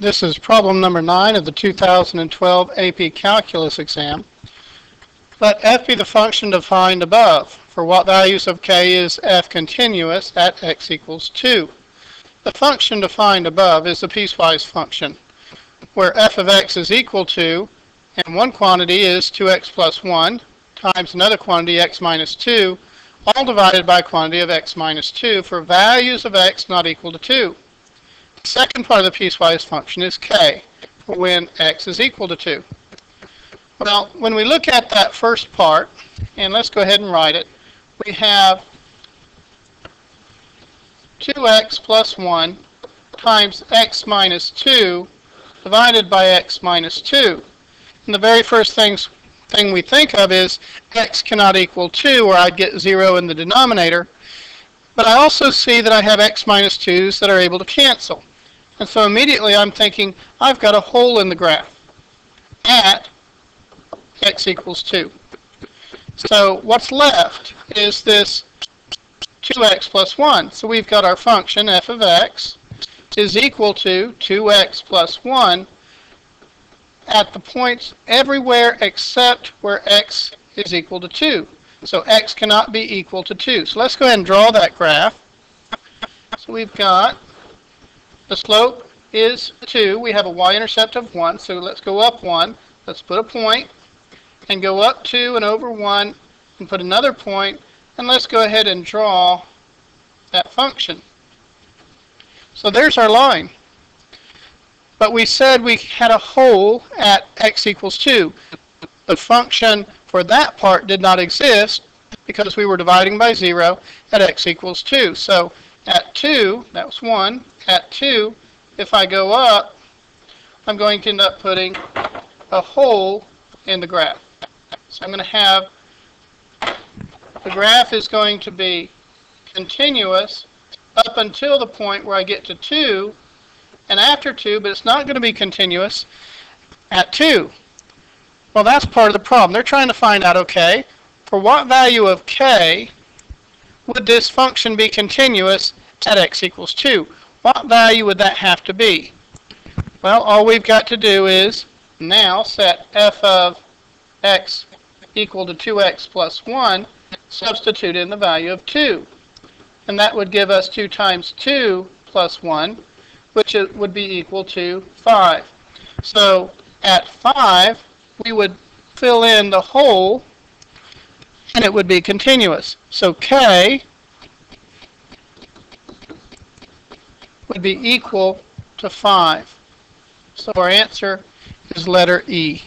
This is problem number nine of the 2012 AP Calculus exam. Let f be the function defined above. For what values of k is f continuous at x equals 2? The function defined above is the piecewise function, where f of x is equal to, and one quantity is 2x plus 1 times another quantity x minus 2, all divided by quantity of x minus 2 for values of x not equal to 2. Second part of the piecewise function is k, when x is equal to 2. Well, when we look at that first part, and let's go ahead and write it, we have 2x plus 1 times x minus 2 divided by x minus 2. And the very first things, thing we think of is x cannot equal 2, or I'd get 0 in the denominator. But I also see that I have x minus 2's that are able to cancel. And so immediately I'm thinking, I've got a hole in the graph at x equals 2. So what's left is this 2x plus 1. So we've got our function f of x is equal to 2x plus 1 at the points everywhere except where x is equal to 2. So x cannot be equal to 2. So let's go ahead and draw that graph. So we've got the slope is 2. We have a y-intercept of 1. So let's go up 1. Let's put a point and go up 2 and over 1 and put another point. and let's go ahead and draw that function. So there's our line. But we said we had a hole at x equals 2. The function for that part did not exist because we were dividing by 0 at x equals 2. So at 2, that was 1, at 2, if I go up, I'm going to end up putting a hole in the graph. So I'm going to have, the graph is going to be continuous up until the point where I get to 2, and after 2, but it's not going to be continuous at 2. Well, that's part of the problem. They're trying to find out, okay, for what value of k would this function be continuous at x equals 2? What value would that have to be? Well, all we've got to do is now set f of x equal to 2x plus 1, substitute in the value of 2. And that would give us 2 times 2 plus 1, which would be equal to 5. So at 5, we would fill in the hole, and it would be continuous. So k would be equal to 5. So our answer is letter E.